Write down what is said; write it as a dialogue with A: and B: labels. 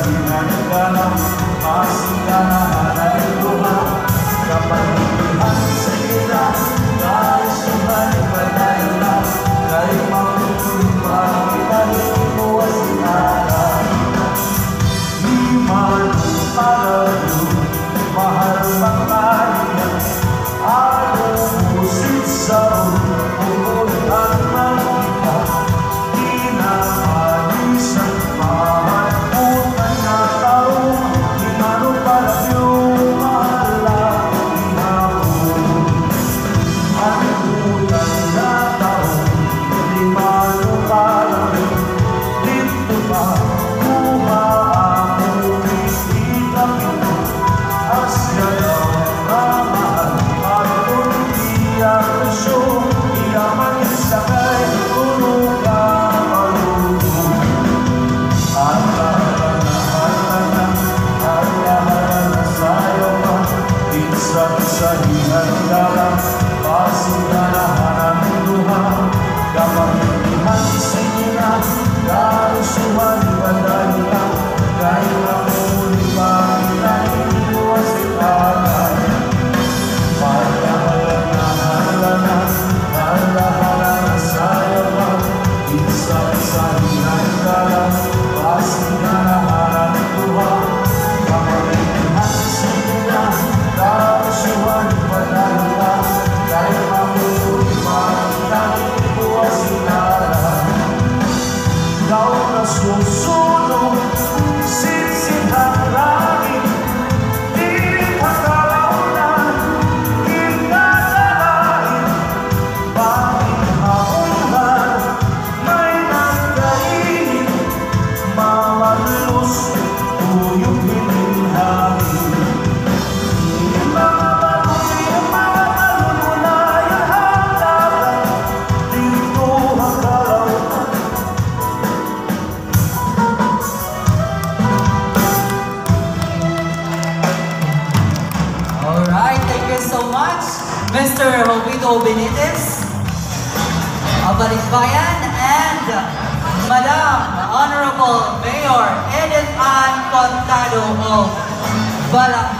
A: Pasigana, Pasigana, Tuhan Dapat Mr. Jovito Benitez of Balikbayan and Madam Honorable Mayor Edith Ann Contado of Balak